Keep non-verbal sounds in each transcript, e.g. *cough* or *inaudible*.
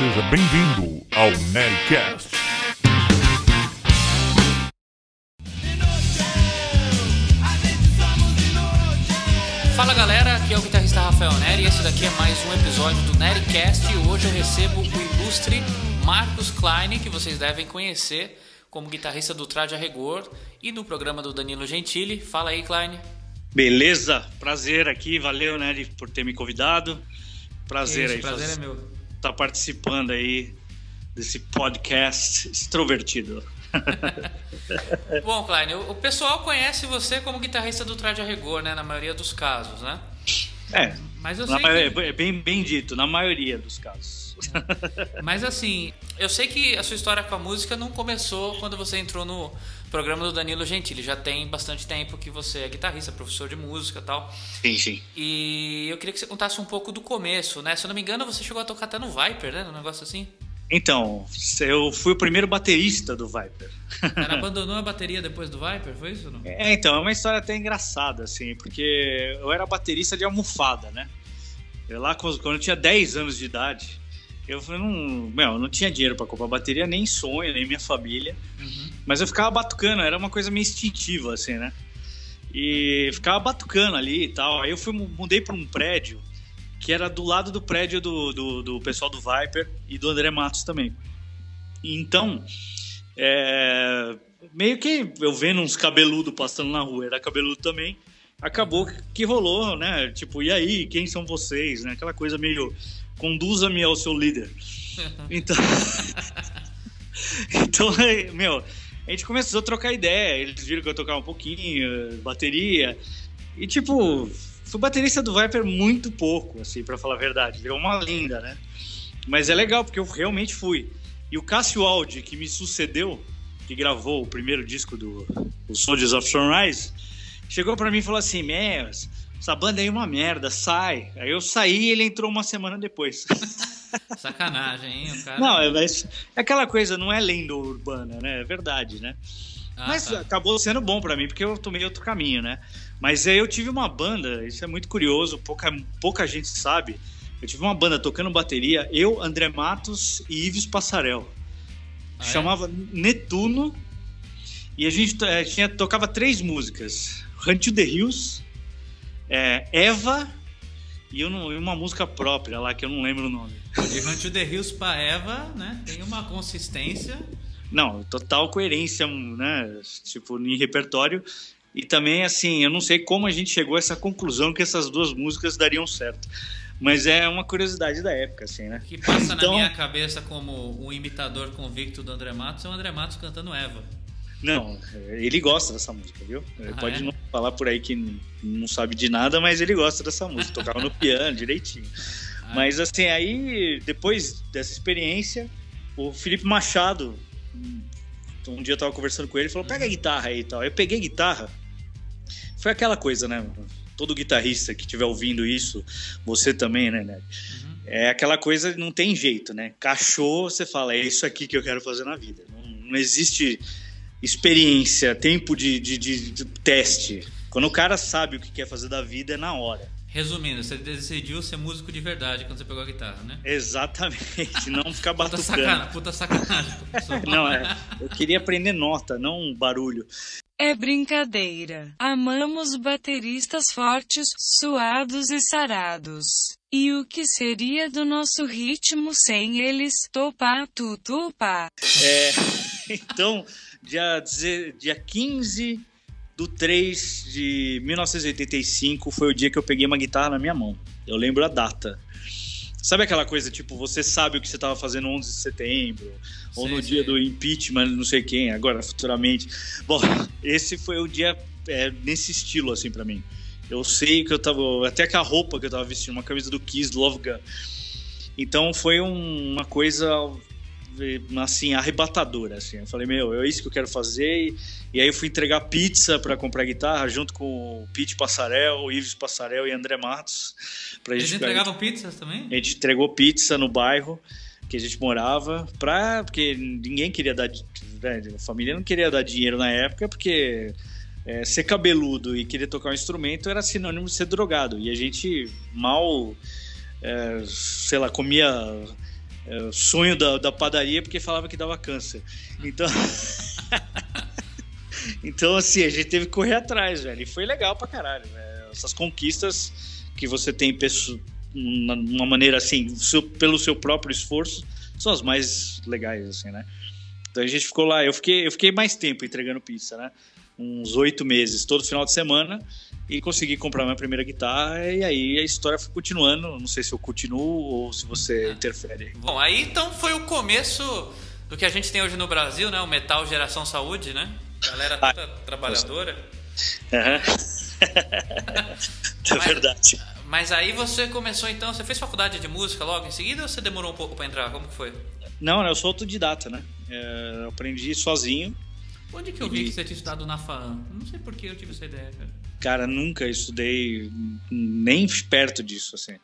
Seja bem-vindo ao Nerdcast. Fala galera, aqui é o guitarrista Rafael Neri e esse daqui é mais um episódio do Nerdcast e hoje eu recebo o ilustre Marcos Klein, que vocês devem conhecer como guitarrista do Traje a Rigor e do programa do Danilo Gentili. Fala aí, Klein. Beleza, prazer aqui, valeu, Neri, por ter me convidado. Prazer Isso, aí, prazer faz- é meu. Tá participando aí desse podcast extrovertido. *laughs* Bom, Klein, o pessoal conhece você como guitarrista do Traje a Rigor, né, na maioria dos casos, né? É, Mas eu sei maioria- que... é bem, bem dito, na maioria dos casos. Mas assim, eu sei que a sua história com a música não começou quando você entrou no programa do Danilo Gentili. Já tem bastante tempo que você é guitarrista, professor de música e tal. sim, sim. E eu queria que você contasse um pouco do começo, né? Se eu não me engano, você chegou a tocar até no Viper, né? Um negócio assim. Então, eu fui o primeiro baterista do Viper. Cara *laughs* abandonou a bateria depois do Viper, foi isso ou não? É, então, é uma história até engraçada, assim, porque eu era baterista de almofada, né? Eu lá, quando eu tinha 10 anos de idade, eu falei, não, meu, eu não tinha dinheiro pra comprar bateria, nem sonho, nem minha família. Uhum. Mas eu ficava batucando, era uma coisa meio instintiva, assim, né? E ficava batucando ali e tal. Aí eu fui, mudei pra um prédio que era do lado do prédio do, do, do pessoal do Viper e do André Matos também. Então, é, meio que eu vendo uns cabeludos passando na rua, era cabeludo também. Acabou que- rolou, né? Tipo, e aí, quem são vocês? Né? Aquela coisa meio conduza-me ao seu líder. *laughs* Então, *laughs* então, meu, a gente começou a trocar ideia. Eles viram que eu tocava um pouquinho, bateria. E, tipo, fui baterista do Viper muito pouco, assim, pra falar a verdade. Virou uma lenda, né? Mas é legal, porque eu realmente fui. E o Cássio Aldi, que me sucedeu, que gravou o primeiro disco do Soldiers of Sunrise, chegou pra mim e falou assim: Meu, essa banda aí é uma merda, sai. Aí eu saí e ele entrou uma semana depois. *laughs* Sacanagem, hein? O cara... Não, é, mas é aquela coisa, não é lenda urbana, né? É verdade, né? Ah, Mas tá. acabou sendo bom pra mim, porque eu tomei outro caminho, né? Mas aí eu tive uma banda, isso é muito curioso, pouca, pouca gente sabe. Eu tive uma banda tocando bateria, eu, André Matos e Ives Passarel. Ah, é? Chamava Netuno. E a gente eh, tinha, tocava três músicas: Hunt to the Hills, eh, Eva e uma música própria lá que eu não lembro o nome. Hunt to the Hills pra Eva, né? Tem uma consistência. Não, total coerência, né? Tipo, em repertório. E também, assim, eu não sei como a gente chegou a essa conclusão que essas duas músicas dariam certo. Mas é uma curiosidade da época, assim, né? Que passa Então- na minha cabeça como um imitador convicto do André Matos é o André Matos cantando Eva. Não, ele gosta dessa música, viu? Ah, pode é? não falar por aí que não sabe de nada, mas ele gosta dessa música. Tocava no piano direitinho. *laughs* Ah, Mas, assim, aí, depois dessa experiência, o Felipe Machado, um dia eu tava conversando com ele, falou: pega a guitarra aí e tal. Eu peguei a guitarra. Foi aquela coisa, né? Todo guitarrista que estiver ouvindo isso, você também, né, Ned? Uhum. É aquela coisa, não tem jeito, né? Cachou, você fala, é isso aqui que eu quero fazer na vida. Não, não existe experiência, tempo de, de, de- de teste. Quando o cara sabe o que quer fazer da vida, é na hora. Resumindo, você decidiu ser músico de verdade quando você pegou a guitarra, né? Exatamente, não *laughs* ficar Puta, batucando. puta sacanagem. professor. *laughs* Não, é. Eu queria aprender nota, não barulho. É brincadeira. Amamos bateristas fortes, suados e sarados. E o que seria do nosso ritmo sem eles? Topa, tutupa. É, *laughs* então, dia, dia 15 do 3 de 1985 foi o dia que eu peguei uma guitarra na minha mão. Eu lembro a data. Sabe aquela coisa, tipo, você sabe o que você estava fazendo 11 de setembro, ou no sei. dia do impeachment, não sei quem, agora futuramente. Bom, *laughs* esse foi o dia é, nesse estilo, assim, pra mim. Eu sei que eu tava. Até que a roupa que eu tava vestindo, uma camisa do Kiss Love Gun. Então foi um- uma coisa assim, arrebatadora, assim. Eu falei, meu, é isso que eu quero fazer. E, e aí eu fui entregar pizza para comprar guitarra junto com o Pete Passarel, o Ives Passarel e André Matos. Pra Eles gente entregavam pizzas também? a gente entregou pizza no bairro que a gente morava, pra, porque ninguém queria dar. né, a família não queria dar dinheiro na época, porque é, ser cabeludo e querer tocar um instrumento era sinônimo de ser drogado. E a gente mal, é, sei lá, comia é, sonho da, da padaria porque falava que dava câncer. Então. *laughs* então, assim, a gente teve que correr atrás, velho. E foi legal pra caralho, velho. Essas conquistas que você tem uma maneira assim, seu, pelo seu próprio esforço, são as mais legais, assim, né? Então a gente ficou lá, eu fiquei, eu fiquei mais tempo entregando pizza, né? Uns oito meses, todo final de semana, e consegui comprar minha primeira guitarra, e aí a história foi continuando. Não sei se eu continuo ou se você interfere. Bom, aí então foi o começo do que a gente tem hoje no Brasil, né? O Metal Geração Saúde, né? Galera ah, toda ah, trabalhadora. Uhum. *laughs* é verdade. Mas aí você começou então, você fez faculdade de música logo em seguida ou você demorou um pouco para entrar? Como que foi? Não, eu sou autodidata, né? É, eu aprendi sozinho. Onde que eu vi que você tinha estudado na FAAM? Não sei por que eu tive essa ideia, cara. Cara, nunca estudei nem perto disso, assim.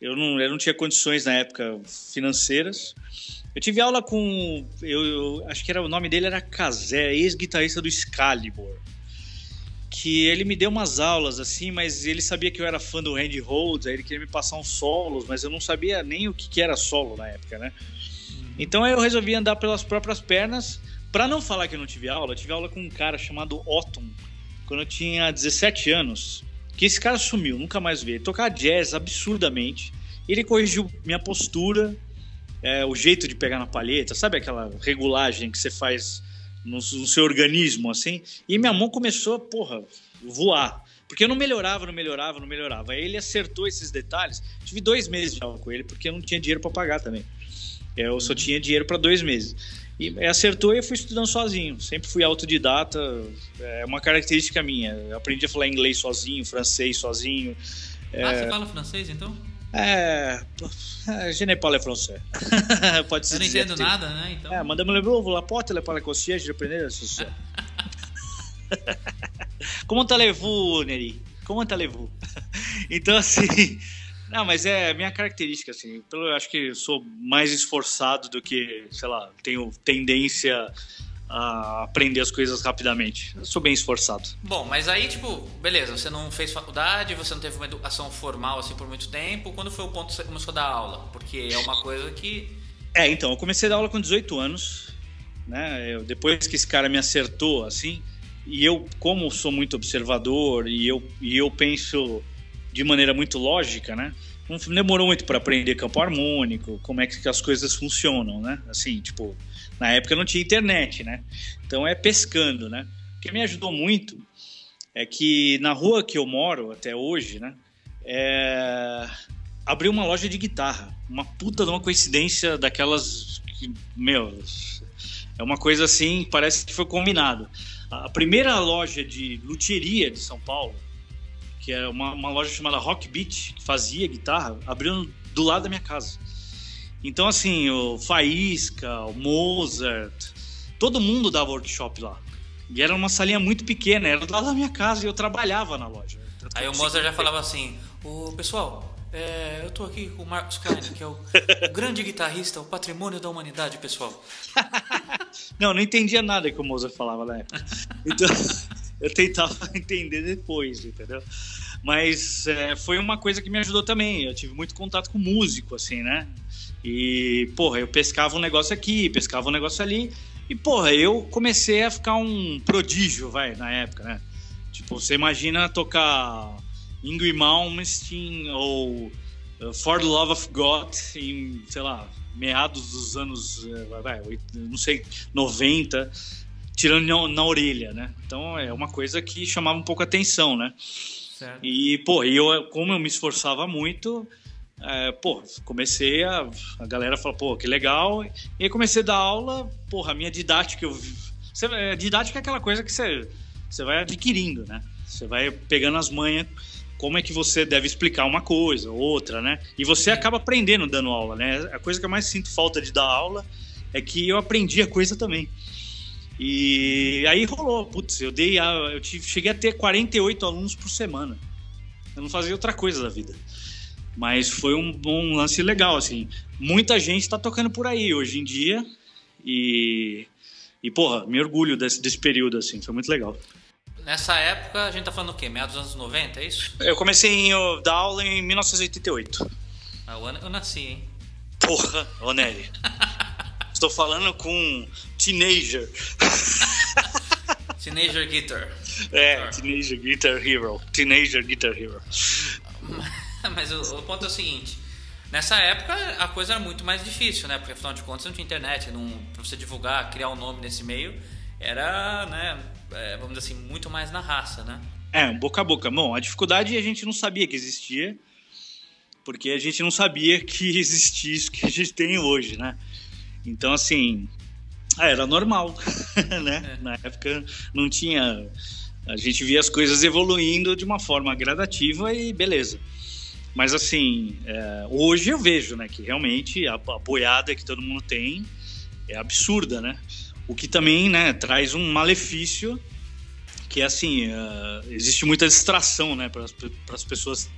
Eu não, eu não tinha condições na época financeiras. Eu tive aula com. Eu, eu acho que era o nome dele era Kazé, ex-guitarrista do Excalibur que ele me deu umas aulas assim, mas ele sabia que eu era fã do Randy Rhodes, aí ele queria me passar uns solos, mas eu não sabia nem o que, que era solo na época, né? Uhum. Então eu resolvi andar pelas próprias pernas. Para não falar que eu não tive aula, eu tive aula com um cara chamado Otton, quando eu tinha 17 anos. Que esse cara sumiu, nunca mais vi. Ele tocava jazz absurdamente. Ele corrigiu minha postura, é, o jeito de pegar na palheta, sabe aquela regulagem que você faz no, no, seu organismo, assim. E minha mão começou a, porra, voar. Porque eu não melhorava, não melhorava, não melhorava. Aí ele acertou esses detalhes. Tive dois meses de aula com ele, porque eu não tinha dinheiro para pagar também. Eu só tinha dinheiro para dois meses. E acertou e eu fui estudando sozinho. Sempre fui autodidata. É uma característica minha. Eu aprendi a falar inglês sozinho, francês sozinho. Ah, é... você fala francês então? É. Je n'ai pas le français. *laughs* Pode ser. Eu não entendo nada, né? Então... É, madame Lebrun, la porte le parle concierge de aprender ce *laughs* Como tá levu, Neri? Como tá levu? *laughs* Então, assim. Não, mas é minha característica, assim. Eu acho que sou mais esforçado do que, sei lá, tenho tendência a aprender as coisas rapidamente. Eu sou bem esforçado. Bom, mas aí, tipo, beleza, você não fez faculdade, você não teve uma educação formal assim por muito tempo. Quando foi o ponto que você começou a dar aula? Porque é uma coisa que. É, então, eu comecei a dar aula com 18 anos, né? Eu, depois que esse cara me acertou, assim, e eu, como sou muito observador e eu, e eu penso de maneira muito lógica, né? Não demorou muito para aprender campo harmônico, como é que as coisas funcionam, né? Assim, tipo, na época não tinha internet, né? Então é pescando, né? O que me ajudou muito é que na rua que eu moro até hoje, né? É... Abriu uma loja de guitarra. Uma puta de uma coincidência daquelas que, meu, é uma coisa assim, parece que foi combinado. A primeira loja de luthieria de São Paulo, que era uma, uma loja chamada Rock Beat, que fazia guitarra, abriu do lado da minha casa. Então, assim, o Faísca, o Mozart, todo mundo dava workshop lá. E era uma salinha muito pequena, era do lado da minha casa e eu trabalhava na loja. Aí o Mozart já falava assim: Ô pessoal, é, eu tô aqui com o Marcos Klein, que é o, o, *laughs* grande guitarrista, o patrimônio da humanidade, pessoal. *laughs* não, não entendia nada que o Mozart falava na época. Então, *laughs* eu tentava *laughs* entender depois, entendeu? Mas é, foi uma coisa que me ajudou também. Eu tive muito contato com músico, assim, né? E, porra, eu pescava um negócio aqui, pescava um negócio ali. E, porra, eu comecei a ficar um prodígio, vai, na época, né? Tipo, você imagina tocar Ingrid Malmsteen ou uh, For the Love of God em, sei lá, meados dos anos, vai, não sei, 90, tirando na, orelha, né? Então é uma coisa que chamava um pouco a atenção, né? Certo. E, pô, eu, como eu me esforçava muito, é, pô, comecei a. A galera falou, pô, que legal. E aí comecei a dar aula, porra, a minha didática, eu. É, didática é aquela coisa que você, você vai adquirindo, né? Você vai pegando as manhas, como é que você deve explicar uma coisa, outra, né? E você acaba aprendendo dando aula, né? A coisa que eu mais sinto falta de dar aula é que eu aprendi a coisa também. E aí rolou, putz, eu dei, eu tive, cheguei a ter 48 alunos por semana. Eu não fazia outra coisa da vida. Mas foi um, lance legal, assim. Muita gente está tocando por aí hoje em dia. E, e porra, me orgulho desse, desse período, assim. Foi muito legal. Nessa época, a gente tá falando o quê? Meados dos anos 90, é isso? Eu comecei a dar aula em 1988. Ah, o ano eu nasci, hein? Porra, ô Nery. *laughs* Estou falando com teenager. Teenager Guitar. É, Teenager Guitar Hero. Teenager Guitar Hero. *laughs* Mas o, o ponto é o seguinte. Nessa época a coisa era muito mais difícil, né? Porque afinal de contas não tinha internet, não, pra você divulgar, criar um nome nesse meio, era, né, é, vamos dizer assim, muito mais na raça, né? É, boca a boca. Bom, a dificuldade a gente não sabia que existia, porque a gente não sabia que *laughs* existia isso que a gente tem hoje, né? Então, assim, ah, era normal, *laughs* né? É. Na época não tinha. A gente via as coisas evoluindo de uma forma gradativa e beleza. Mas assim, é, hoje eu vejo, né, que realmente a, a boiada que todo mundo tem é absurda, né? O que também, né, traz um malefício que é assim, uh, existe muita distração, né, para as pessoas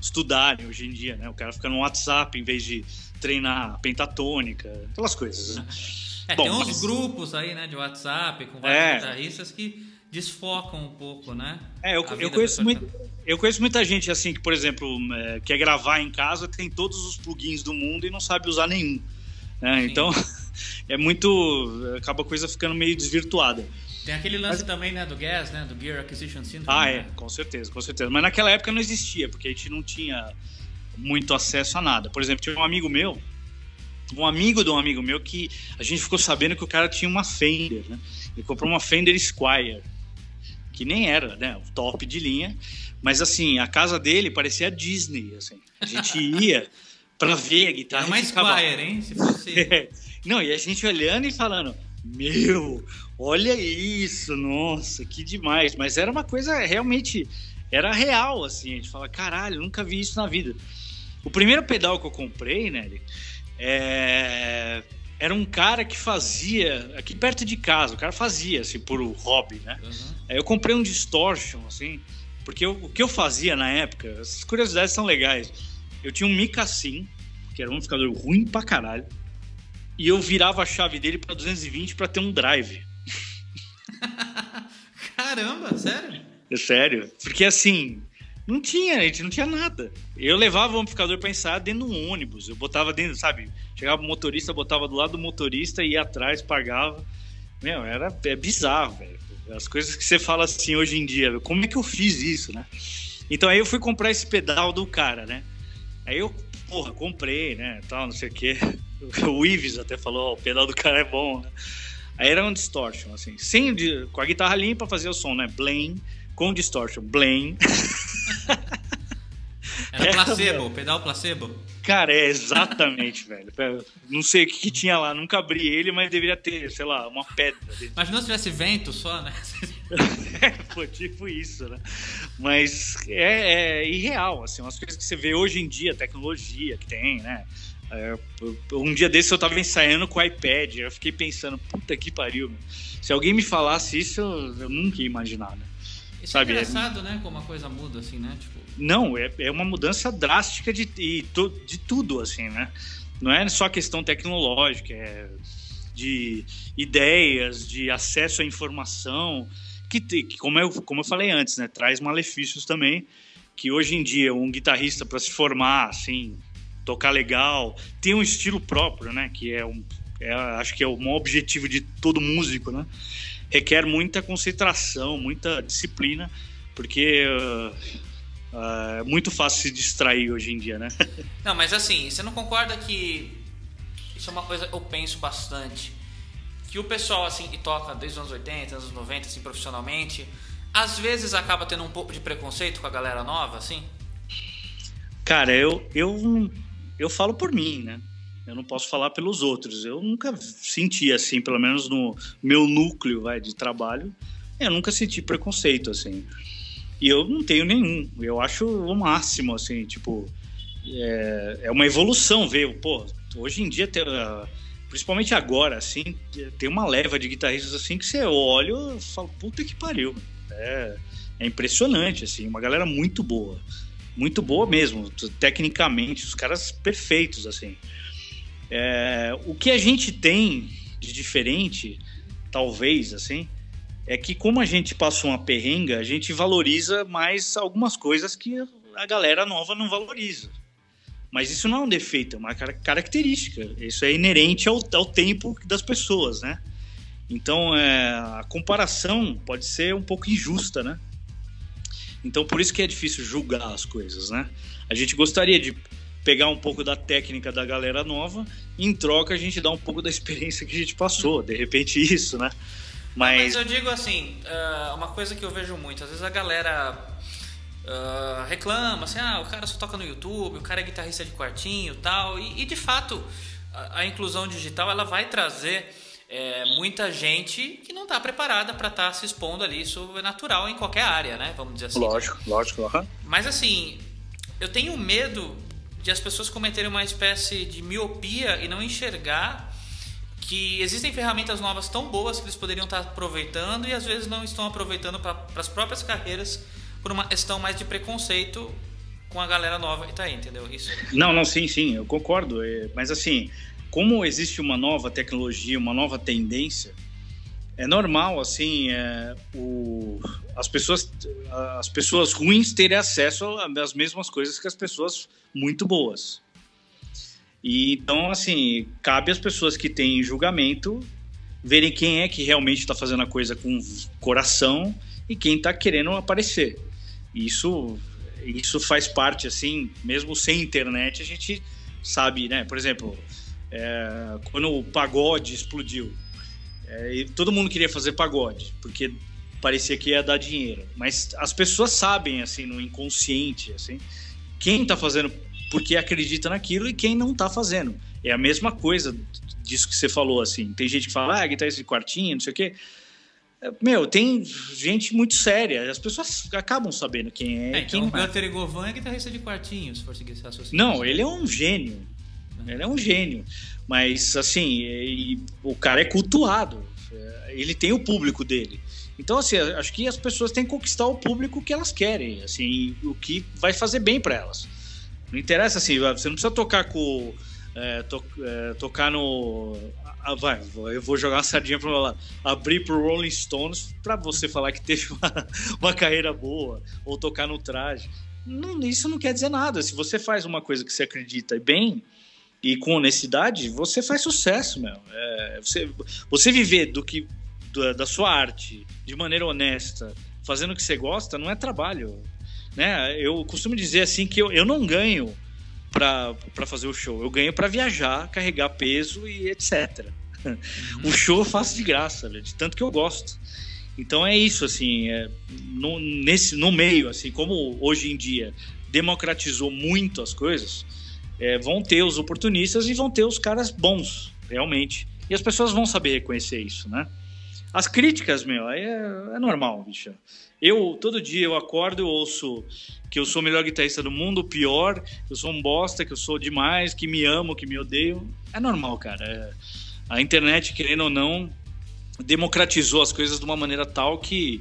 estudarem hoje em dia, né? O cara fica no WhatsApp em vez de treinar pentatônica, aquelas coisas. Né? *laughs* É, Bom, tem uns mas... grupos aí, né, de WhatsApp com vários é. guitarristas que desfocam um pouco, né? É, eu, eu conheço muito, eu conheço muita gente assim que, por exemplo, é, quer gravar em casa, tem todos os plugins do mundo e não sabe usar nenhum. Né? Então, *laughs* é muito. acaba a coisa ficando meio desvirtuada. Tem aquele lance Mas... também, né, do GAS, né, do Gear Acquisition Syndrome. Ah, é, né? com certeza, com certeza. Mas naquela época não existia, porque a gente não tinha muito acesso a nada. Por exemplo, tinha um amigo meu, um amigo de um amigo meu que a gente ficou sabendo que o cara tinha uma Fender, né? Ele comprou uma Fender Squire, que nem era, né, o top de linha, mas assim, a casa dele parecia a Disney, assim. A gente ia para ver a guitarra. Era uma Squire, hein? Se fosse... *laughs* Não, e a gente olhando e falando, meu, olha isso, nossa, que demais. Mas era uma coisa realmente, era real, assim. A gente fala, caralho, nunca vi isso na vida. O primeiro pedal que eu comprei, né, é... era um cara que fazia, aqui perto de casa, o cara fazia, assim, por hobby, né? Uhum. Aí eu comprei um Distortion, assim, porque eu, o que eu fazia na época, essas curiosidades são legais. Eu tinha um Micassin, que era um amplificador ruim pra caralho, e eu virava a chave dele para 220 para ter um drive. *laughs* Caramba, sério? É sério. Porque assim, não tinha, a gente não tinha nada. Eu levava o amplificador para ensaiar dentro de um ônibus. Eu botava dentro, sabe? Chegava o motorista, botava do lado do motorista, ia atrás, pagava. Meu, era é bizarro, velho. As coisas que você fala assim hoje em dia, como é que eu fiz isso, né? Então aí eu fui comprar esse pedal do cara, né? Aí eu, porra, comprei, né? Tal, não sei o quê. *laughs* O Ives até falou, oh, o pedal do cara é bom, né? Aí era um distortion, assim, sem, com a guitarra limpa fazer o som, né? Blame, com distortion, blame. *laughs* Era placebo, pedal placebo. Cara, é exatamente, *laughs* velho. Não sei o que, que, tinha lá, nunca abri ele, mas deveria ter, sei lá, uma pedra. Dentro. Mas não se tivesse vento só, né? é, pô, tipo isso, né? Mas é, é irreal, assim, umas coisas que você vê hoje em dia, tecnologia que tem, né? É, um dia desse eu tava ensaiando com o iPad, eu fiquei pensando, puta que pariu, meu. se alguém me falasse isso, eu, nunca ia imaginar, né? Isso é Sabe, é engraçado, né? Como a coisa muda, assim, né? Tipo... Não, é, é uma mudança drástica de, de, de tudo, assim, né? Não é só questão tecnológica, é de ideias, de acesso à informação, que, que como, eu, como eu falei antes, né? Traz malefícios também, que hoje em dia um guitarrista para se formar, assim, tocar legal, ter um estilo próprio, né? Que é um, é, acho que é o maior objetivo de todo músico, né? Requer muita concentração, muita disciplina, porque uh, uh, é muito fácil se distrair hoje em dia, né? *laughs* Não, mas assim, você não concorda que isso é uma coisa que eu penso bastante? Que o pessoal, assim, que toca desde os anos 80, anos 90, assim, profissionalmente, às vezes acaba tendo um pouco de preconceito com a galera nova, assim? Cara, eu, eu eu falo por mim, né? Eu não posso falar pelos outros. Eu nunca senti assim, pelo menos no meu núcleo vai, de trabalho, eu nunca senti preconceito assim. E eu não tenho nenhum. Eu acho o máximo assim, tipo, é, é uma evolução ver, pô, hoje em dia tem, principalmente agora assim, tem uma leva de guitarristas assim que você olha e fala, puta que pariu. É, é impressionante assim, uma galera muito boa muito boa mesmo, tecnicamente, os caras perfeitos, assim. É, o que a gente tem de diferente, talvez, assim, é que como a gente passou uma perrenga, a gente valoriza mais algumas coisas que a galera nova não valoriza. Mas isso não é um defeito, é uma característica. Isso é inerente ao, ao tempo das pessoas, né? Então, é, a comparação pode ser um pouco injusta, né? Então, por isso que é difícil julgar as coisas, né? A gente gostaria de pegar um pouco da técnica da galera nova, e em troca a gente dá um pouco da experiência que a gente passou, de repente *laughs* isso, né? Mas, Mas eu digo assim, uh, uma coisa que eu vejo muito, às vezes a galera uh, reclama, assim, ah, o cara só toca no YouTube, o cara é guitarrista de quartinho tal, e, e de fato a, a, inclusão digital ela vai trazer é, muita gente que não está preparada para estar tá se expondo ali, isso é natural em qualquer área, né? Vamos dizer assim. Lógico, lógico. Uhum. Mas assim, eu tenho medo de as pessoas cometerem uma espécie de miopia e não enxergar que existem ferramentas novas tão boas que eles poderiam estar aproveitando e às vezes não estão aproveitando para as próprias carreiras por uma questão mais de preconceito com a galera nova que está aí, entendeu? Isso. Não, não, sim, sim, eu concordo. É, mas assim, como existe uma nova tecnologia, uma nova tendência, é normal assim é, o, as pessoas as pessoas ruins terem acesso às mesmas coisas que as pessoas muito boas. E então assim cabe às pessoas que têm julgamento verem quem é que realmente está fazendo a coisa com coração e quem está querendo aparecer. Isso isso faz parte assim mesmo sem internet a gente sabe né? Por exemplo é, quando o pagode explodiu é, e todo mundo queria fazer pagode, porque parecia que ia dar dinheiro. Mas as pessoas sabem, assim, no inconsciente, assim, quem está fazendo porque acredita naquilo e quem não está fazendo. É a mesma coisa disso que você falou, assim. Tem gente que fala, ah, guitarrista de quartinho, não sei o quê. É, meu, tem gente muito séria. As pessoas acabam sabendo quem é. é então, quem o Gunter Govan é guitarrista de quartinho, se for seguir esse raciocínio. Não, ele é um gênio. Ele é um gênio. Mas, assim, o cara é cultuado. É, ele tem o público dele. Então, assim, acho que as pessoas têm que conquistar o público que elas querem, assim, o que vai fazer bem para elas. Não interessa, assim, você não precisa tocar com... É, to, é, tocar no... Ah, vai, eu vou jogar uma sardinha para lá. Abrir pro Rolling Stones para você falar que teve uma, *laughs* uma carreira boa, ou tocar no traje. Não, isso não quer dizer nada. Se você faz uma coisa que você acredita bem, e com honestidade, você faz sucesso, meu. É, você, você viver do que da, da, sua arte de maneira honesta, fazendo o que você gosta, não é trabalho. Né? Eu costumo dizer assim que eu, eu não ganho para fazer o show, eu ganho para viajar, carregar peso e etc. *laughs* O show eu faço de graça, de tanto que eu gosto. Então é isso, assim, é, no, nesse, no meio, assim, como hoje em dia democratizou muito as coisas, é, vão ter os oportunistas e vão ter os caras bons, realmente. E as pessoas vão saber reconhecer isso, né? As críticas, meu, é, é normal, bicho. Eu, todo dia, eu acordo e ouço que eu sou o melhor guitarrista do mundo, pior, que eu sou um bosta, que eu sou demais, que me amo, que me odeio. É normal, cara. É... A internet, querendo ou não, democratizou as coisas de uma maneira tal que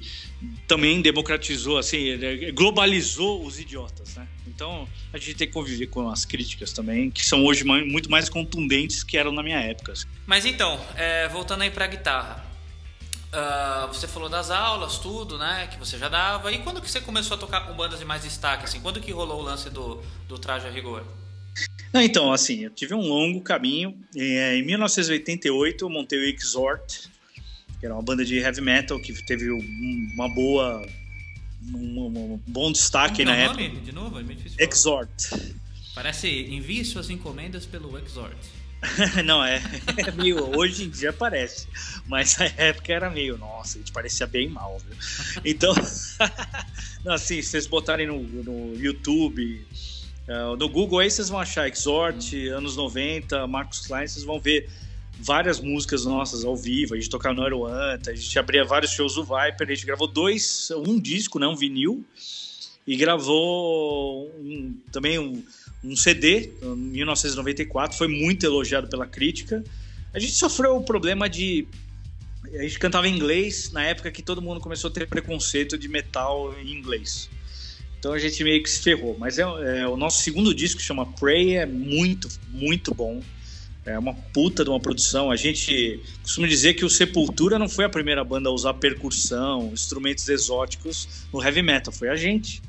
também democratizou, assim, globalizou os idiotas, né? Então a gente tem que conviver com as críticas também, que são hoje muito mais contundentes que eram na minha época. Mas então, é, voltando aí para a guitarra. Uh, você falou das aulas, tudo, né? Que você já dava. E quando que você começou a tocar com bandas de mais destaque? Assim, quando que rolou o lance do, do traje a rigor? Não, então, assim, eu tive um longo caminho. Em 1988 eu montei o Exhort, que era uma banda de heavy metal que teve uma boa um, um bom destaque Como na é época. Nome? De novo, é meio difícil Exhort. Parece envie suas encomendas pelo Exhort. *laughs* não, é, é, meio. Hoje em dia parece. Mas na época era meio. Nossa, a gente parecia bem mal, viu? Então. *laughs* não, assim, se vocês botarem no, no YouTube, uh, no Google aí, vocês vão achar Exhort, hum. anos 90, Marcos Klein, vocês vão ver várias músicas nossas ao vivo, a gente tocava no Aeroanta, a gente abria vários shows do Viper, a gente gravou dois, um disco, né, um vinil, e gravou um, também um, um CD, em 1994, foi muito elogiado pela crítica. A gente sofreu o problema de a gente cantava em inglês na época que todo mundo começou a ter preconceito de metal em inglês. Então a gente meio que se ferrou. Mas é, é o nosso segundo disco, que chama Pray, é muito, muito bom. É uma puta de uma produção. A gente costuma dizer que o Sepultura não foi a primeira banda a usar percussão, instrumentos exóticos no heavy metal, foi a gente.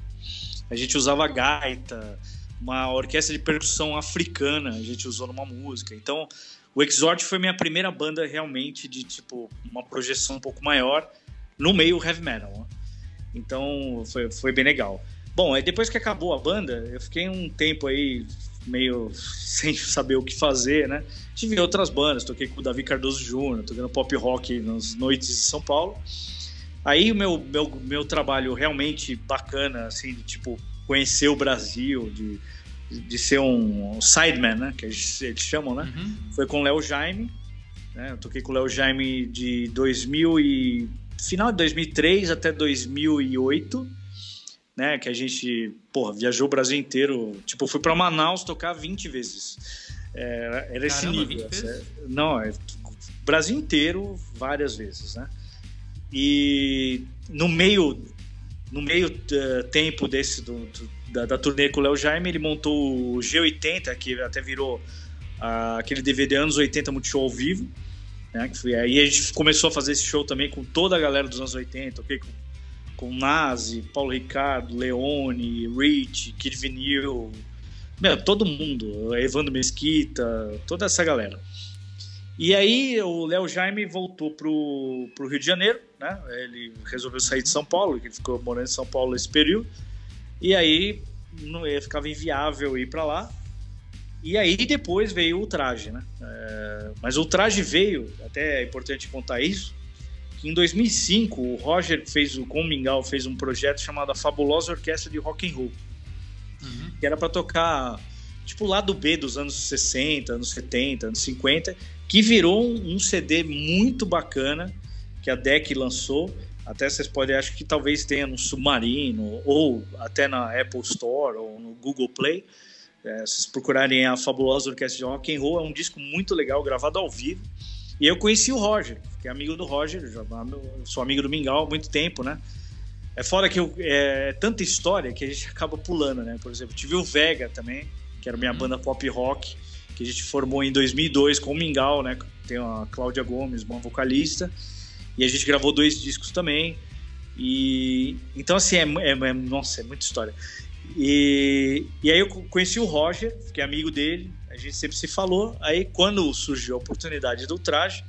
A gente usava gaita, uma orquestra de percussão africana, a gente usou numa música. Então, o Exort foi minha primeira banda realmente de tipo uma projeção um pouco maior no meio heavy metal. Né? Então, foi, foi bem legal. Bom, aí depois que acabou a banda, eu fiquei um tempo aí meio *laughs* sem saber o que fazer, né? Tive outras bandas, toquei com o Davi Cardoso Jr., toquei no pop rock nas noites de São Paulo. Aí o meu, meu, meu trabalho realmente bacana, assim, de tipo, conhecer o Brasil, de, de ser um sideman, né? Que eles, eles chamam, né? Uhum. Foi com o Léo Jaime, né? Eu toquei com o Léo Jaime de 2000 e... Final de 2003 até 2008, né? Que a gente, porra, viajou o Brasil inteiro. Tipo, fui para Manaus tocar 20 vezes. É, era esse Caramba, nível. Assim, não, é Brasil inteiro várias vezes, né? E no meio no meio uh, tempo desse do, do, da, da, turnê com o Léo Jaime, ele montou o G80, que até virou uh, aquele DVD anos 80 Multishow ao vivo. Né, que foi, aí a gente começou a fazer esse show também com toda a galera dos anos 80, okay, com, com Nazi, Paulo Ricardo, Leone, Rich, Kid Vinil, meu, todo mundo, Evandro Mesquita, toda essa galera. E aí o Léo Jaime voltou pro, pro Rio de Janeiro, né? Ele resolveu sair de São Paulo, ele ficou morando em São Paulo esse período. E aí não ficava inviável ir para lá. E aí depois veio o traje, né? É, mas o traje veio, até é importante contar isso, em 2005 o Roger fez o com o Mingau fez um projeto chamado a Fabulosa Orquestra de Rock and Roll, uhum. que era para tocar tipo lado B dos anos 60, anos 70, anos 50 que virou um, CD muito bacana que a DEC lançou. Até vocês podem, acho que talvez tenha no Submarino, ou até na Apple Store, ou no Google Play. É, se vocês procurarem a Fabulosa Orquestra de Rock and Roll, é um disco muito legal, gravado ao vivo. E eu conheci o Roger, que é amigo do Roger, sou amigo do Mingau há muito tempo, né? É fora que eu, é tanta história que a gente *laughs* acaba pulando, né? Por exemplo, tive o Vega também, que era minha uhum. banda pop rock que a gente formou em 2002 com o Mingau, né? Tem a Cláudia Gomes, uma vocalista, e a gente gravou dois discos também. E então assim é, é, é nossa é muita história. E, e aí eu conheci o Roger, fiquei amigo dele, a gente sempre se falou. Aí quando surgiu a oportunidade do traje,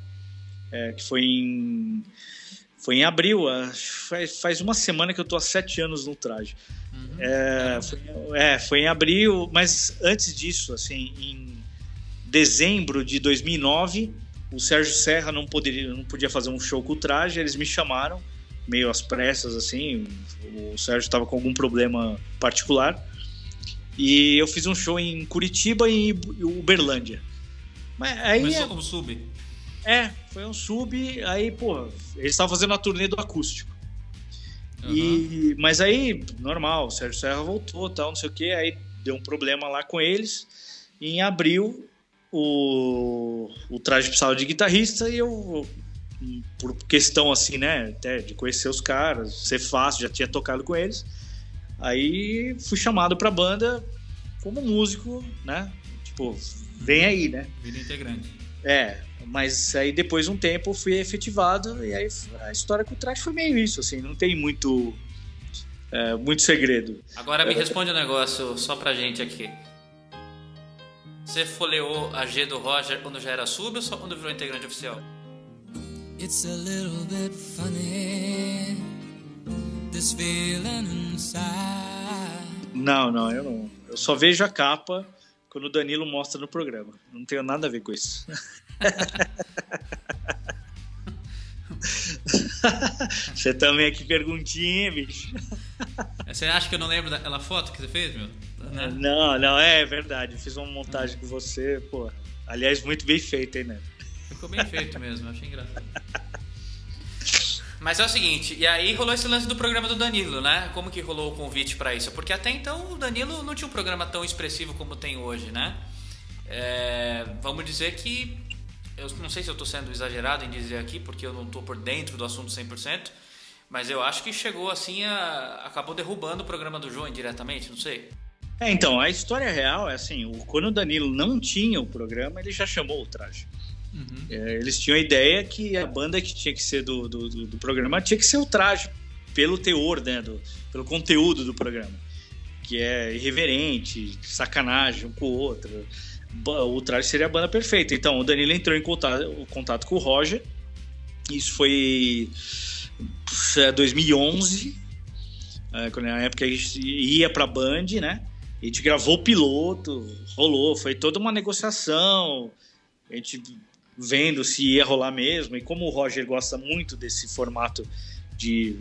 é, que foi em foi em abril, faz, faz uma semana que eu tô há sete anos no traje. Uhum. É, foi, é, foi em abril, mas antes disso, assim, em dezembro de 2009, o Sérgio Serra não, poderia, não podia fazer um show com o traje, eles me chamaram, meio às pressas, assim, o Sérgio estava com algum problema particular, e eu fiz um show em Curitiba e Uberlândia. Mas aí Começou é, como sub? É, foi um sub, aí, pô, eles estavam fazendo a turnê do acústico. Uhum. E, mas aí, normal, o Sérgio Serra voltou, tal, não sei o que, aí deu um problema lá com eles. E em abril o, o traje precisava de guitarrista e eu, por questão assim, né, até de conhecer os caras, ser fácil, já tinha tocado com eles. Aí fui chamado pra banda como músico, né? Tipo, vem aí, né? Vida integrante. É, mas aí depois de um tempo fui efetivado e aí a história com o traje foi meio isso, assim, não tem muito, é, muito segredo. Agora me responde um negócio só pra gente aqui. Você folheou a G do Roger quando já era sub ou só quando virou integrante oficial? It's a little bit funny Não, não, eu não. Eu só vejo a capa quando o Danilo mostra no programa. Não tenho nada a ver com isso. *laughs* você também aqui perguntinha, bicho. Você acha que eu não lembro daquela foto que você fez, meu? Né? Não, não, é verdade. Fiz uma montagem com você, pô. Aliás, muito bem feito, hein, né? Ficou bem feito mesmo, achei engraçado. Mas é o seguinte, e aí rolou esse lance do programa do Danilo, né? Como que rolou o convite para isso? Porque até então o Danilo não tinha um programa tão expressivo como tem hoje, né? É, vamos dizer que eu não sei se eu estou sendo exagerado em dizer aqui, porque eu não estou por dentro do assunto 100%, mas eu acho que chegou assim a acabou derrubando o programa do João indiretamente, não sei. É, então, a história real é assim, quando o Danilo não tinha o programa, ele já chamou o traje. Uhum. É, eles tinham a ideia que a banda que tinha que ser do, do, do, programa tinha que ser o traje, pelo teor, né, do, pelo conteúdo do programa. que é irreverente, sacanagem um com o outro. O traje seria a banda perfeita. Então o Danilo entrou em contato, contato com o Roger. Isso foi 2011, é, quando na época a gente ia pra Band, né? A gente gravou o piloto, rolou, foi toda uma negociação. A gente vendo se ia rolar mesmo. E como o Roger gosta muito desse formato de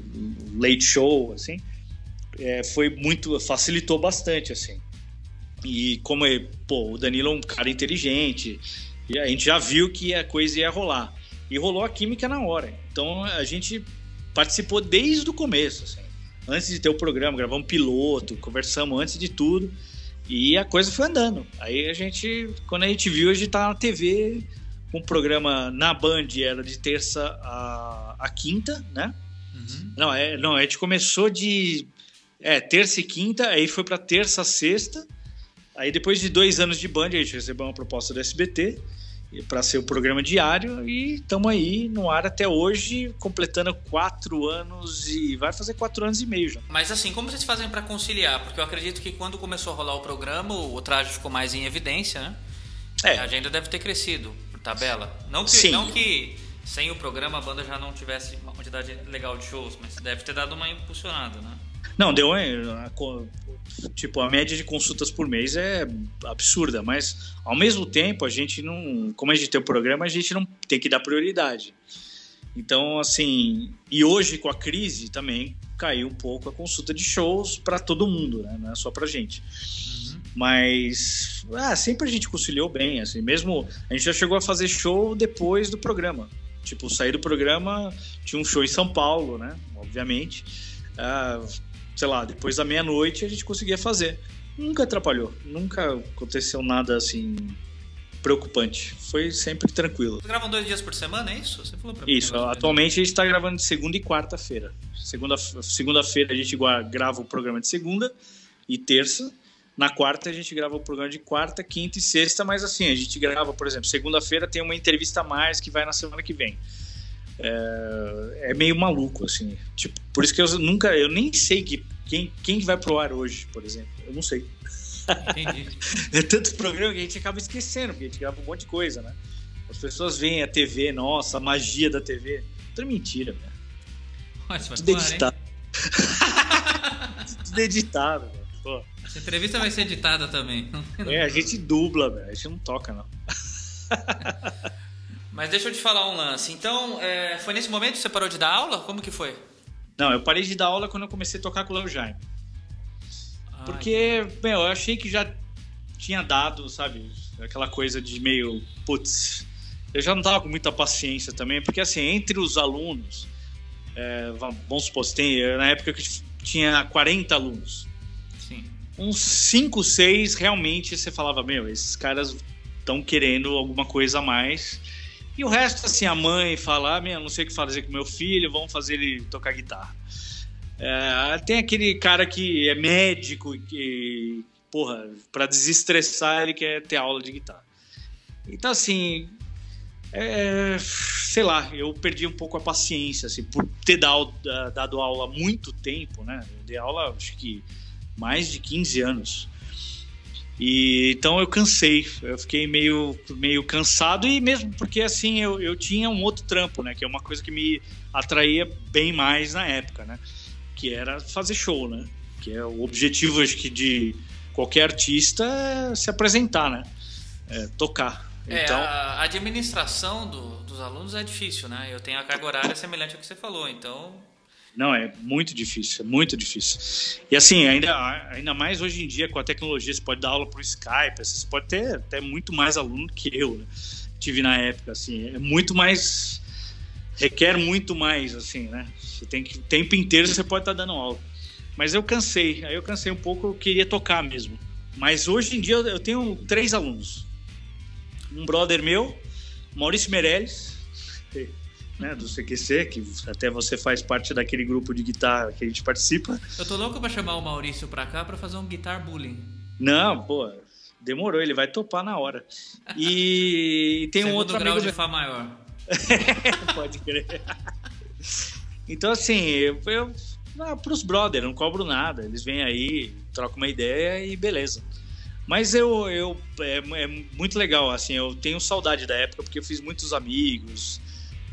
late show, assim, é, foi muito facilitou bastante, assim. E como é, pô, o Danilo é um cara inteligente, e a gente já viu que a coisa ia rolar. E rolou a química na hora. Então a gente participou desde o começo, assim. Antes de ter o programa, gravamos piloto, conversamos antes de tudo. E a coisa foi andando. Aí a gente, quando a gente viu, a gente tá na TV, um programa na Band, era de terça a, a quinta, né? Uhum. Não, é, não, a gente começou de é, terça e quinta, aí foi para terça a sexta. Aí depois de dois anos de Band, a gente recebeu uma proposta do SBT para ser o programa diário e estamos aí no ar até hoje, completando quatro anos e vai fazer quatro anos e meio já. Mas assim, como vocês fazem para conciliar? Porque eu acredito que quando começou a rolar o programa, o traje ficou mais em evidência, né? É. A agenda deve ter crescido tabela. Não que, Sim. não que sem o programa a banda já não tivesse uma quantidade legal de shows, mas deve ter dado uma impulsionada, né? Não, deu. Tipo, a média de consultas por mês é absurda, mas ao mesmo tempo a gente não. Como a gente tem o programa, a gente não tem que dar prioridade. Então, assim. E hoje com a crise também caiu um pouco a consulta de shows para todo mundo, né? Não é só pra gente. Uhum. Mas ah, sempre a gente conciliou bem, assim. Mesmo a gente já chegou a fazer show depois do programa. Tipo, sair do programa, tinha um show em São Paulo, né? Obviamente. Ah, sei lá, depois da meia-noite a gente conseguia fazer. Nunca atrapalhou, nunca aconteceu nada assim preocupante. Foi sempre tranquilo. Vocês gravam dois dias por semana, é isso? Você falou pra mim. Isso, atualmente a gente está gravando de segunda e quarta-feira. Segunda, segunda-feira a gente grava o programa de segunda e terça. Na quarta a gente grava o programa de quarta, quinta e sexta, mas assim, a gente grava, por exemplo, segunda-feira tem uma entrevista a mais que vai na semana que vem é, é, meio maluco, assim. Tipo, por isso que eu nunca, eu nem sei que, quem, quem vai pro ar hoje, por exemplo. Eu não sei. Entendi. *laughs* é tanto programa que a gente acaba esquecendo, porque a gente grava um monte de coisa, né? As pessoas veem a TV, nossa, a magia da TV. Tudo mentira, velho. Ótimo, Tudo editado. *laughs* Tudo editado, velho. Pô. Essa entrevista vai ser editada também. *laughs* É, a gente dubla, velho. A gente não toca, não. *laughs* Mas deixa eu te falar um lance. Então, é, foi nesse momento que você parou de dar aula? Como que foi? Não, eu parei de dar aula quando eu comecei a tocar com o Léo Jaime. Ai. Porque, meu, eu achei que já tinha dado, sabe? Aquela coisa de meio, putz, eu já não tava com muita paciência também, porque assim, entre os alunos, é, vamos supor, tem, na época que tinha 40 alunos. Uns 5, 6 realmente você falava, meu, esses caras estão querendo alguma coisa a mais e o resto, assim, a mãe fala, ah, minha, não sei o que fazer com meu filho, vamos fazer ele tocar guitarra. É, tem aquele cara que é médico que, porra, para desestressar ele quer ter aula de guitarra. Então, assim, é, sei lá, eu perdi um pouco a paciência, assim, por ter dado, dado aula há muito tempo, né? Eu dei aula, acho que mais de 15 anos. E então eu cansei, eu fiquei meio, meio cansado e mesmo porque assim eu, eu tinha um outro trampo, né, que é uma coisa que me atraía bem mais na época, né, que era fazer show, né, que é o objetivo acho que de qualquer artista é se apresentar, né, é, tocar. É, então, a administração do, dos alunos é difícil, né? Eu tenho a carga horária semelhante ao que você falou, então não, é muito difícil, é muito difícil. E assim, ainda, ainda mais hoje em dia com a tecnologia, você pode dar aula por Skype, você pode ter até muito mais aluno que eu né? tive na época, assim, é muito mais requer muito mais, assim, né? Você tem que o tempo inteiro você pode estar dando aula. Mas eu cansei, aí eu cansei um pouco, eu queria tocar mesmo. Mas hoje em dia eu tenho três alunos. Um brother meu, Maurício Meirelles, né, do CQC, que até você faz parte daquele grupo de guitarra que a gente participa. Eu tô louco pra chamar o Maurício pra cá pra fazer um guitar bullying. Não, pô, demorou, ele vai topar na hora. E *laughs* tem um outro grau amigo... de Fá maior. *laughs* Pode crer. Então, assim, eu, eu ah, pros brother, não cobro nada. Eles vêm aí, troca uma ideia e beleza. Mas eu, eu é, é, muito legal, assim, eu tenho saudade da época porque eu fiz muitos amigos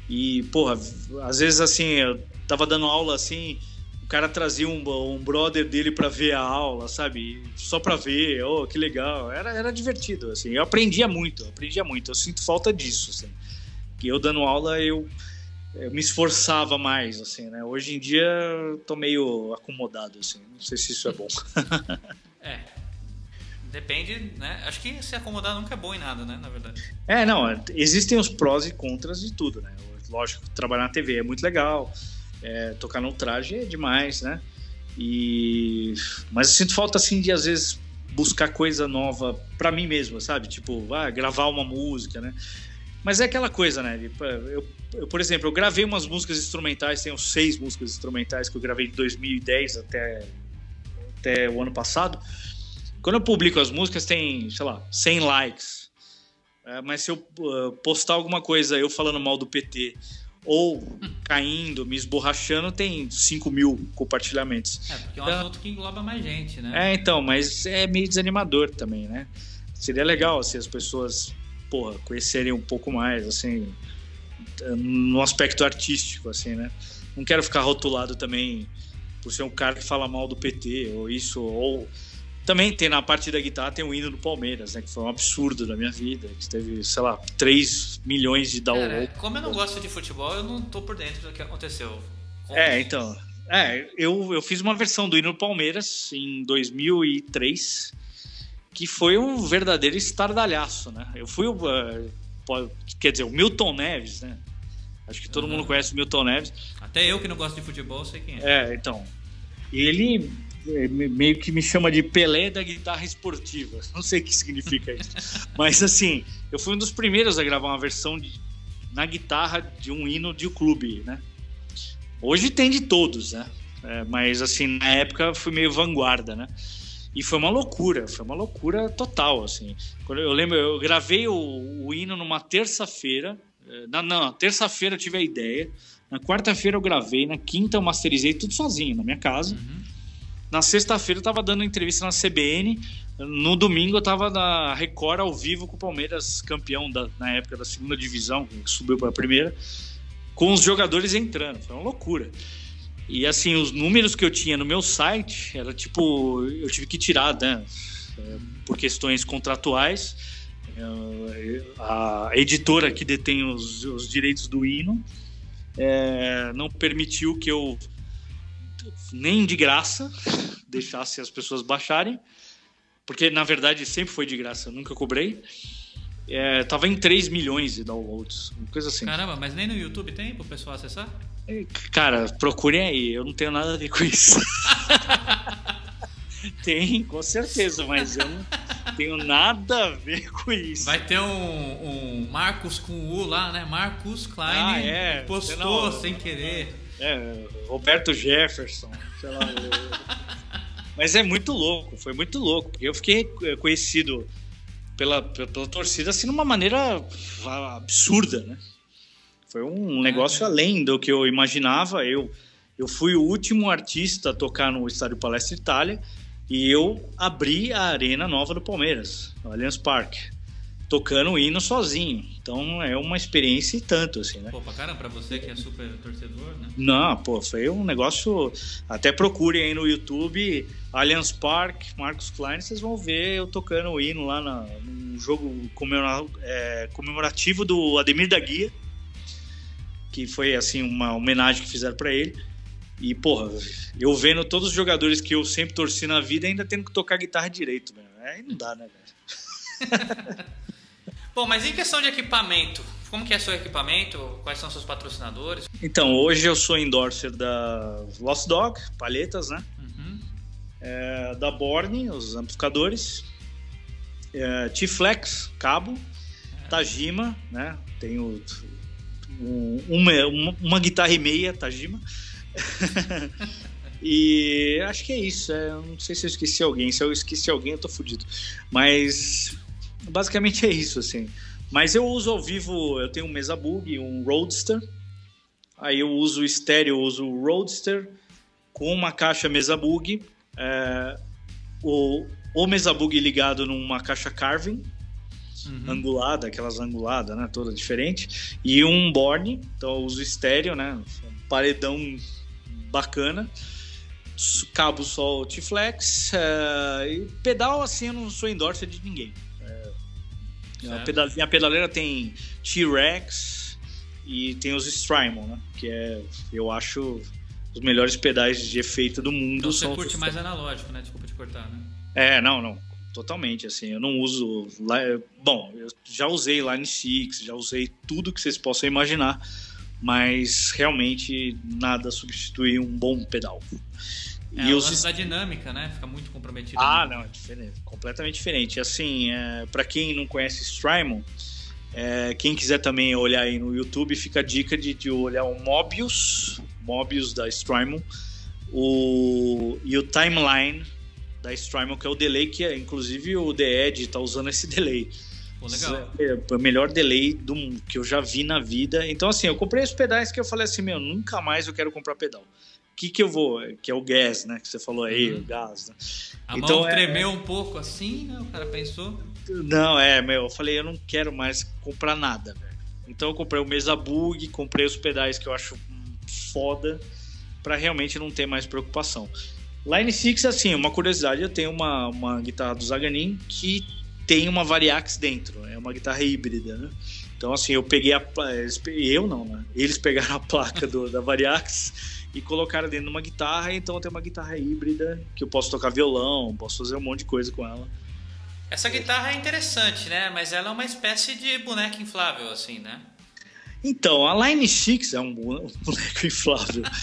e, porra, às vezes assim, eu tava dando aula assim, o cara trazia um, um brother dele para ver a aula, sabe? Só para ver, oh, que legal. Era, era divertido, assim, eu aprendia muito, eu aprendia muito, eu sinto falta disso, assim. Que eu dando aula, eu, eu me esforçava mais, assim, né? Hoje em dia eu tô meio acomodado, assim, não sei se isso é bom. *laughs* é, Depende, né? Acho que se acomodar nunca é bom em nada, né? Na verdade. É, não. Existem os prós e contras de tudo, né? Lógico, trabalhar na TV é muito legal. É, tocar no traje é demais, né? E... Mas eu sinto falta, assim, de às vezes buscar coisa nova para mim mesmo, sabe? Tipo, ah, gravar uma música, né? Mas é aquela coisa, né? Eu, eu, por exemplo, eu gravei umas músicas instrumentais, tenho seis músicas instrumentais que eu gravei de 2010 até, até o ano passado. Quando eu publico as músicas, tem, sei lá, 100 likes. É, mas se eu uh, postar alguma coisa eu falando mal do PT ou caindo, me esborrachando, tem 5 mil compartilhamentos. É, porque é um então, assunto que engloba mais gente, né? É, então, mas é meio desanimador também, né? Seria legal se as pessoas, porra, conhecerem um pouco mais, assim, no aspecto artístico, assim, né? Não quero ficar rotulado também por ser um cara que fala mal do PT, ou isso, ou também tem na parte da guitarra tem o hino do Palmeiras, né? Que foi um absurdo da minha vida. Que teve, sei lá, 3 milhões de downloads. como eu não gosto de futebol, eu não tô por dentro do que aconteceu. Como... É, então. É, eu, eu fiz uma versão do hino do Palmeiras em 2003, que foi um verdadeiro estardalhaço, né? Eu fui o. Uh, quer dizer, o Milton Neves, né? Acho que todo uhum. mundo conhece o Milton Neves. Até eu que não gosto de futebol sei quem é. É, então. Ele meio que me chama de Pelé da guitarra esportiva. *laughs* Não sei o que significa isso. Mas assim, eu fui um dos primeiros a gravar uma versão de, na guitarra de um hino de um clube, né? Hoje tem de todos, né? É, mas assim, na época fui meio vanguarda, né? E foi uma loucura, foi uma loucura total, assim. Quando eu lembro, eu gravei o, o hino numa terça-feira. É, na, não, terça-feira eu tive a ideia. Na quarta-feira eu gravei, na quinta eu masterizei tudo sozinho na minha casa. Uhum. Na sexta-feira eu tava dando entrevista na CBN. No domingo eu tava na Record ao vivo com o Palmeiras, campeão da, na época da segunda divisão, que subiu para a primeira, com os jogadores entrando. Foi uma loucura. E assim, os números que eu tinha no meu site, era tipo, eu tive que tirar, né? É, por questões contratuais. É, a editora que detém os, os direitos do hino é, não permitiu que eu nem de graça *laughs* deixasse as pessoas baixarem, porque na verdade sempre foi de graça, eu nunca cobrei. É, tava em 3 milhões de downloads, uma coisa assim. Caramba, mas nem no YouTube tem pro pessoal acessar? É, cara, procurem aí, eu não tenho nada a ver com isso. *laughs* tem, com certeza, mas eu não tenho nada a ver com isso. Vai ter um, um Marcos com U lá, né? Marcos Klein ah, é. postou não, sem querer. É, Roberto Jefferson, sei lá. Mas é muito louco, foi muito louco, eu fiquei eh, conhecido pela, pela torcida assim de uma maneira absurda, né? Foi um negócio além do que eu imaginava. Eu, eu fui o último artista a tocar no Estádio Palestra Itália e eu abri a arena nova do Palmeiras, no Allianz Parque tocando o hino sozinho. Então é uma experiência e tanto, assim, né? Pô, pra caramba, pra você que é super torcedor, né? Não, pô, foi um negócio. Até procurem aí no YouTube, Allianz Park, Marcos Klein, vocês vão ver eu tocando o hino lá na, num jogo é, comemorativo do Ademir da Guia, que foi, assim, uma homenagem que fizeram para ele. E, porra, eu vendo todos os jogadores que eu sempre torci na vida ainda tendo que tocar guitarra direito, velho. Aí não dá, né, velho? *laughs* Bom, mas em questão de equipamento, como que é seu equipamento? Quais são seus patrocinadores? Então, hoje eu sou endorser da Lost Dog, palhetas, né? Uhum. É, da Borne, os amplificadores. É, T-Flex, cabo. É. Tajima, né? Tenho um, uma, uma, uma guitarra e meia Tajima. *laughs* e acho que é isso. É, não sei se eu esqueci alguém. Se eu esqueci alguém, eu tô fudido. Mas basicamente é isso, assim. Mas eu uso ao vivo, eu tenho um Mesa Bug, um Roadster. Aí eu uso estéreo, eu uso o Roadster com uma caixa Mesa Bug. É, o, o mesa bug ligado numa caixa Carvin, Uhum. angulada, aquelas anguladas, né? Toda diferente. E um Borne, então eu uso estéreo, né? Um paredão bacana. Cabo só T-Flex. eh, e pedal, assim, eu não sou endorser de ninguém. A, pedal, minha pedaleira tem T-Rex e tem os Strymon, né? Que é, eu acho, os melhores pedais de efeito do mundo. Então você são curte mais analógico, né? Desculpa te cortar, né? É, não, não. Totalmente, assim. Eu não uso. Bom, eu já usei Line 6, já usei tudo que vocês possam imaginar, mas realmente nada substitui um bom pedal. É, e os. da dinâmica, né? Fica muito comprometido. Ah, não, é diferente, completamente diferente. Assim, é, para quem não conhece Strymon, é, quem quiser também olhar aí no YouTube, fica a dica de, de olhar o Mobius, Mobius da Strymon, o, e o Timeline da Strymon, que é o delay que, é, inclusive, o The Edge tá usando esse *laughs* delay. Pô, legal. É o melhor delay do, que eu já vi na vida. Então, assim, eu comprei os pedais que eu falei assim, meu, nunca mais eu quero comprar pedal. O que que eu vou? Que é o gas, né? Que você falou aí, Uhum. o gás, né? A Então, mão é- tremeu um pouco assim, né? O cara pensou. Não, é, meu, eu falei, eu não quero mais comprar nada, velho. Então eu comprei o Mesa Bug, comprei os pedais que eu acho foda, pra realmente não ter mais preocupação. Line 6, assim, uma curiosidade, eu tenho uma, uma guitarra do Zaganin que tem uma Variax dentro, é uma guitarra híbrida, né? Então, assim, eu peguei a. Eu não, né? Eles pegaram a placa do, da Variax e colocaram dentro de uma guitarra, então eu tenho uma guitarra híbrida que eu posso tocar violão, posso fazer um monte de coisa com ela. Essa guitarra é interessante, né? Mas ela é uma espécie de boneca inflável, assim, né? Então, a Line 6 é *laughs* um boneco inflável. *laughs*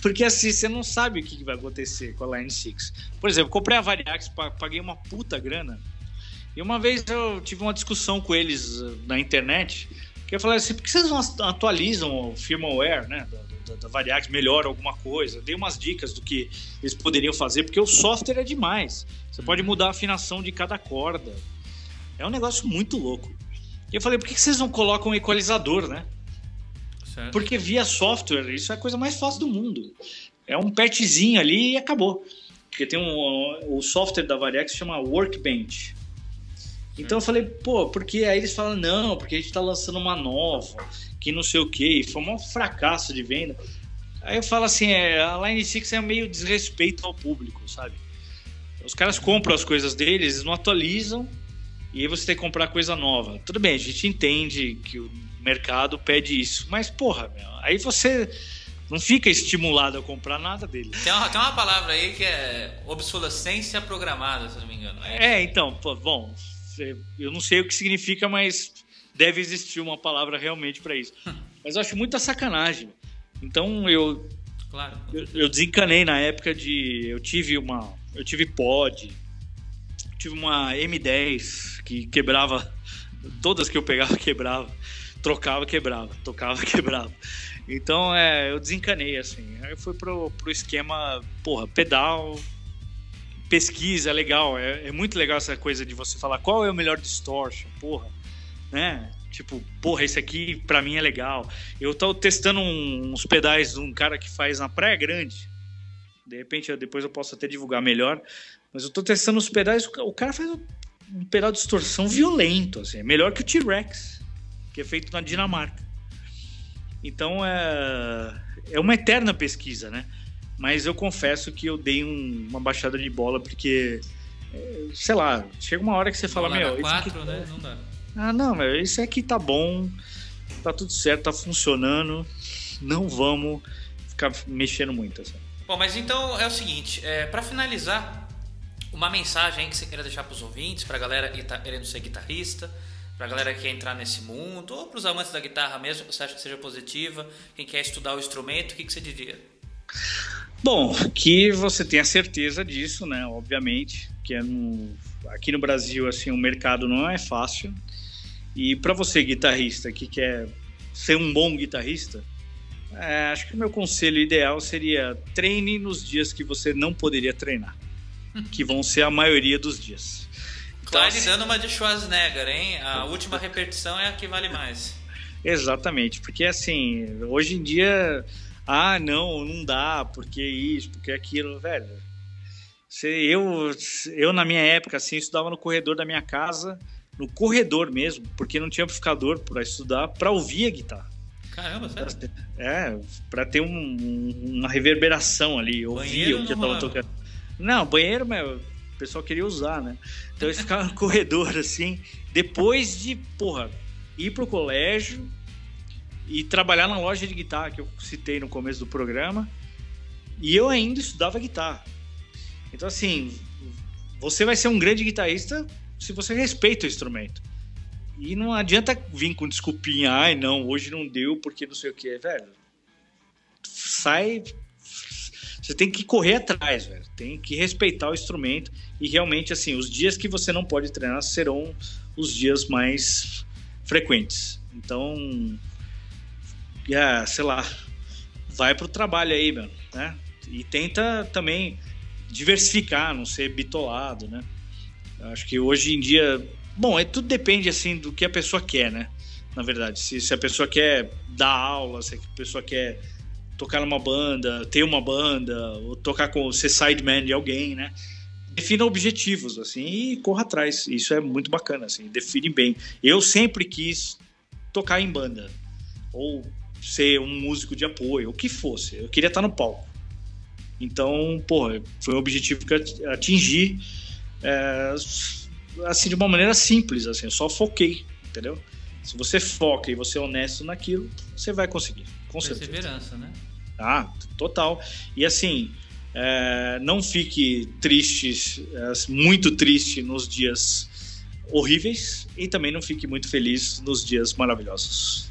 Porque assim, você não sabe o que vai acontecer com a Line 6. Por exemplo, comprei a Variax, pa- paguei uma puta grana. E uma vez eu tive uma discussão com eles uh, na internet, que eu falei assim, por que vocês não atu- atualizam o firmware, né, da, da, da Variax, melhora alguma coisa? Dei umas dicas do que eles poderiam fazer, porque o software é demais. Você pode mudar a afinação de cada corda. É um negócio muito louco. E eu falei, por que vocês não colocam um equalizador, né? Certo. Porque via software, isso é a coisa mais fácil do mundo. É um patchzinho ali e acabou. Porque tem um. O software da Variax chama Workbench. Então eu falei, pô, porque aí eles falam, não, porque a gente tá lançando uma nova, que não sei o que, foi um fracasso de venda. Aí eu falo assim, é, a Line 6 é meio desrespeito ao público, sabe? Os caras compram as coisas deles, eles não atualizam, e aí você tem que comprar coisa nova. Tudo bem, a gente entende que o mercado pede isso, mas porra, meu, aí você não fica estimulado a comprar nada dele. Tem uma, tem uma palavra aí que é obsolescência programada, se eu não me engano. É, É, então, pô, bom, eu não sei o que significa, mas deve existir uma palavra realmente pra isso. *laughs* Mas eu acho muita sacanagem. Então eu, claro. eu, eu desencanei na época de. Eu tive uma. Eu tive pod, tive uma M10 que quebrava. *laughs* Todas que eu pegava quebrava. Trocava, quebrava. Tocava, *laughs* quebrava. Então é, eu desencanei, assim. Aí eu fui pro, pro esquema, porra, pedal, pesquisa, é legal. É, é muito legal essa coisa de você falar qual é o melhor distortion, porra, né? Tipo, porra, esse aqui pra mim é legal. Eu tô testando um- uns pedais de um cara que faz na Praia Grande. De repente, eu- depois eu posso até divulgar melhor. Mas eu tô testando os pedais. o ca- O cara faz um- um pedal de distorção violento, assim. É melhor que o T-Rex, que é feito na Dinamarca. Então é, é uma eterna pesquisa, né? Mas eu confesso que eu dei um- uma baixada de bola porque, é, sei lá, chega uma hora que você fala, meu, isso aqui- quatro, né? Não dá. ah, não, meu, esse aqui tá bom, tá tudo certo, tá funcionando, não vamos ficar mexendo muito, assim. Bom, mas então é o seguinte, é, para finalizar, uma mensagem que você queira deixar pros ouvintes, pra galera que tá querendo ser guitarrista, pra galera que quer entrar nesse mundo, ou pros amantes da guitarra mesmo, você acha que seja positiva, quem quer estudar o instrumento, o que, que você diria? Bom, que você tenha certeza disso, né? Obviamente, que é no, aqui no Brasil assim o mercado não é fácil. E para você guitarrista que quer ser um bom guitarrista, é, acho que o meu conselho ideal seria treine nos dias que você não poderia treinar, *laughs* que vão ser a maioria dos dias. Então, Klein assim, dando uma de Schwarzenegger, hein? A última *laughs* repetição é a que vale mais. Exatamente, porque assim, hoje em dia, ah, não, não dá, porque isso, porque aquilo, velho. Eu, eu, na minha época, assim, estudava no corredor da minha casa, no corredor mesmo, porque não tinha amplificador para estudar, para ouvir a guitarra. Caramba, sério? É, para ter um, uma reverberação ali, ouvir o que eu tava tocando. Não, banheiro, mas o pessoal queria usar, né? Então eu ficava no *laughs* corredor, assim, depois de, porra, ir pro colégio e trabalhar na loja de guitarra que eu citei no começo do programa. E eu ainda estudava guitarra. Então, assim, você vai ser um grande guitarrista se você respeita o instrumento. E não adianta vir com desculpinha, ai não, hoje não deu porque não sei o que, velho. Sai. Você tem que correr atrás, velho. Tem que respeitar o instrumento. E realmente, assim, os dias que você não pode treinar serão os dias mais frequentes. Então, yeah, sei lá, vai pro trabalho aí, mano, né? E tenta também diversificar, não ser bitolado, né? Acho que hoje em dia, bom, é tudo depende assim do que a pessoa quer, né? Na verdade, se, se a pessoa quer dar aula, se a pessoa quer tocar numa banda, ter uma banda, ou tocar com ser sideman de alguém, né? Defina objetivos assim e corra atrás. Isso é muito bacana assim, define bem. Eu sempre quis tocar em banda ou ser um músico de apoio, o que fosse. Eu queria estar no palco. Então, porra, foi um objetivo que eu atingi é, assim, de uma maneira simples, assim, eu só foquei, entendeu? Se você foca e você é honesto naquilo, você vai conseguir, com Perseverança, né? Ah, total. E assim, é, não fique triste, é, muito triste nos dias horríveis e também não fique muito feliz nos dias maravilhosos.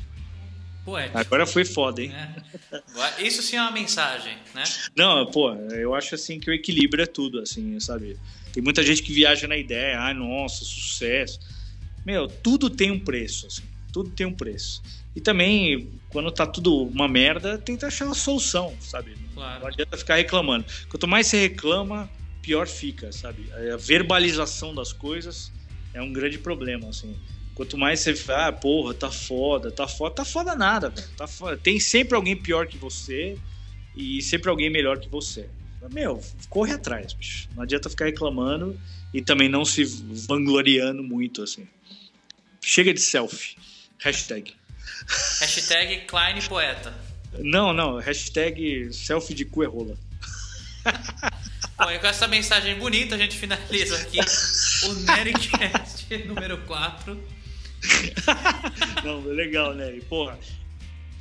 Poético. Agora foi foda, hein? É. Isso sim é uma mensagem, né? Não, pô, eu acho assim que o equilíbrio é tudo, assim, sabe? Tem muita gente que viaja na ideia, ai, nossa, sucesso. Meu, tudo tem um preço, assim, tudo tem um preço. E também, quando tá tudo uma merda, tenta achar uma solução, sabe? Claro. Não adianta ficar reclamando. Quanto mais você reclama, pior fica, sabe? A verbalização das coisas é um grande problema, assim. Quanto mais você fala, ah, porra, tá foda, tá foda, tá foda nada, velho. Tá foda. Tem sempre alguém pior que você e sempre alguém melhor que você. Meu, corre atrás, bicho. Não adianta ficar reclamando e também não se vangloriando muito, assim. Chega de selfie. Hashtag. Hashtag Klein Poeta. Não, não. Hashtag selfie de cu é rola. Bom, e com essa mensagem bonita a gente finaliza aqui o Nericast *laughs* número 4. *laughs* Não, legal, né? Porra.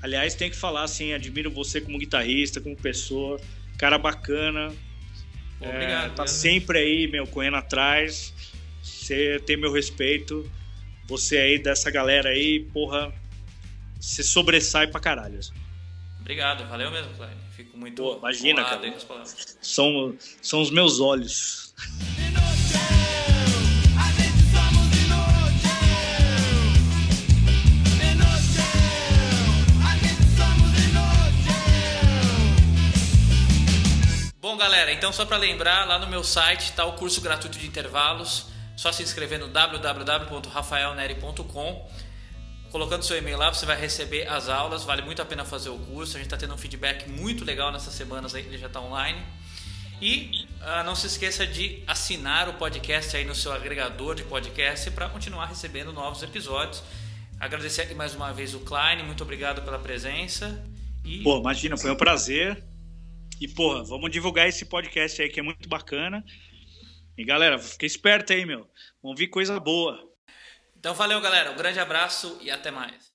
Aliás, tem que falar assim, admiro você como guitarrista, como pessoa, cara bacana. Obrigado. É, tá sempre aí, meu, correndo atrás. Você tem meu respeito. Você aí dessa galera aí, porra, você sobressai pra caralho. Obrigado, valeu mesmo, Cláudio. Fico muito Pô, imagina, cara. São, são os meus olhos. Galera, então só para lembrar, lá no meu site está o curso gratuito de intervalos. Só se inscrever no www.rafaelneri.com. Colocando seu e-mail lá, você vai receber as aulas. Vale muito a pena fazer o curso. A gente está tendo um feedback muito legal nessas semanas aí, ele já está online. E uh, não se esqueça de assinar o podcast aí no seu agregador de podcast para continuar recebendo novos episódios. Agradecer aqui mais uma vez o Klein, muito obrigado pela presença. E... Pô, imagina, foi um prazer. E, porra, vamos divulgar esse podcast aí que é muito bacana. E, galera, fica esperto aí, meu. Vamos vir coisa boa. Então, valeu, galera. Um grande abraço e até mais.